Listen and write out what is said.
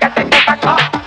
got the get back up.